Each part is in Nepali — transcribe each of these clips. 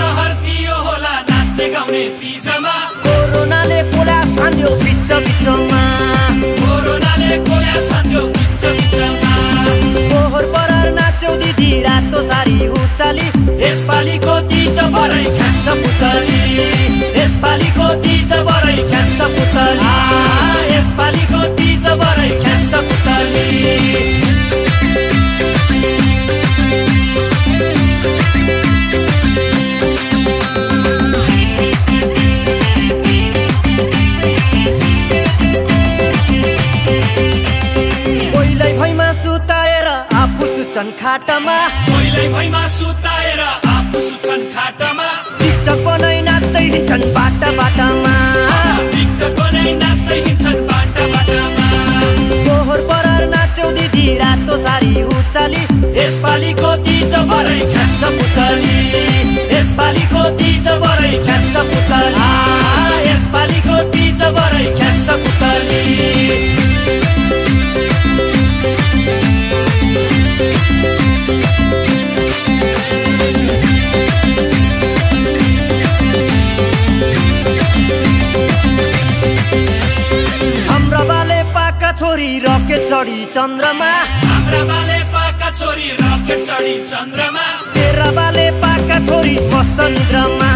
रहर दियो होला नाच्ने गाउने तिजमा सुचन खाटामा। कोहीलाई भैमा सुताएर आफू सुछन् खाटामा। टिकटक बनाइ नाच्दै हिँड्छन् बाटा बाटामा छोरी रकेट चढी चन्द्रमा। पाका छोरी रकेट चढी चन्द्रमा। तेरा बाले पाका छोरी मस्त निद्रामा।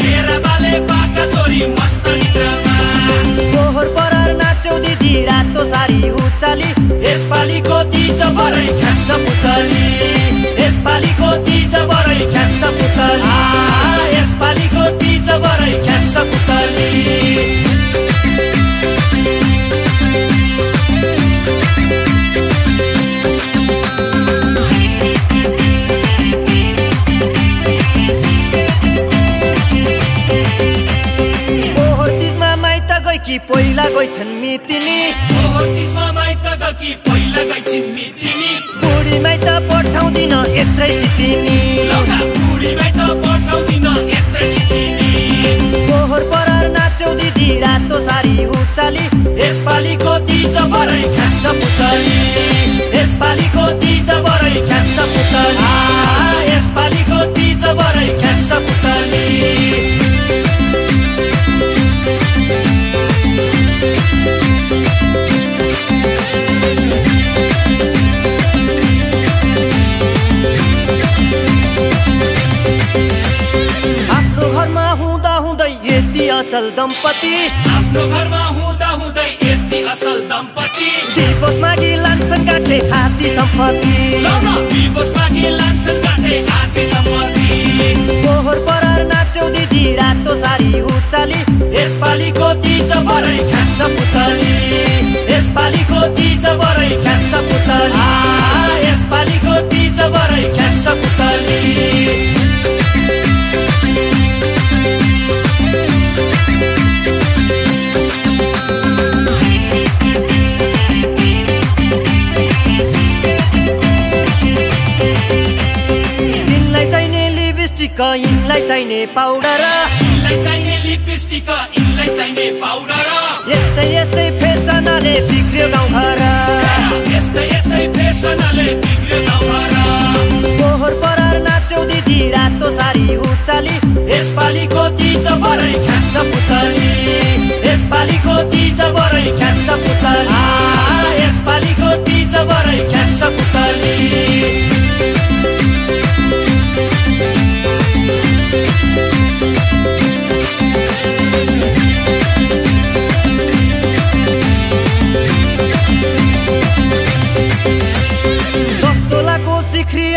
मेरा बाले पाका छोरी मस्त निद्रामा। फोहोर परार नाच्यौ दिदी रातो सारी उचाली। यसपालिको ख्यास पुतली गइछन् मितिनी बुढी माइत पठाउँदिन यत्रै सितिनी असल दम्पति। आफ्नो घरमा हुँदा हुँदै यति असल दम्पति। दिवस मागी लान्छन् काट्ने हाती सम्पत्ति। दिवस मागी लान्छन् काठे आदि सम्पत्ति। फोहोर परार नाच्यौ दिदी रातो सारी उचाली। यसपालिको तिज बरै ख्यास पुतली। यसपालिको तिज बरै ख्यास पुतली। यिनलाई चाहिने पाउडर यिनलाई चाहिने लिपस्टिक यिनलाई चाहिने पाउडर यस्तै यस्तै फेसनले बिग्रियो गाउँघर। यस्तै यस्तै फेसनले बिग्रियो गाउँघर। फोहोर परार नाच्यौ दिदी रातो सारी उचाली। यसपालिको तिज बरै ख्यास पुतली।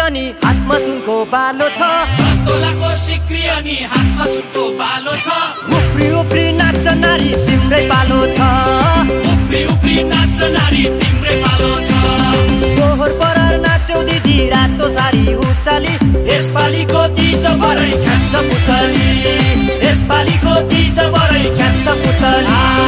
सिक्रियनी हातमा सुनको बालो छ। तोलाको सिक्रियनी हातमा सुनको बालो छ। उफ्री उफ्री नाच नारी तिम्रै पालो छ। उफ्री उफ्री नाच नारी तिम्रै पालो छ। दोहोर परार नाच्यौ दिदी रातो सारी उचाली। यसपालिको तिज भरै ख्यास पुतली। यसपालिको तिज भरै ख्यास पुतली।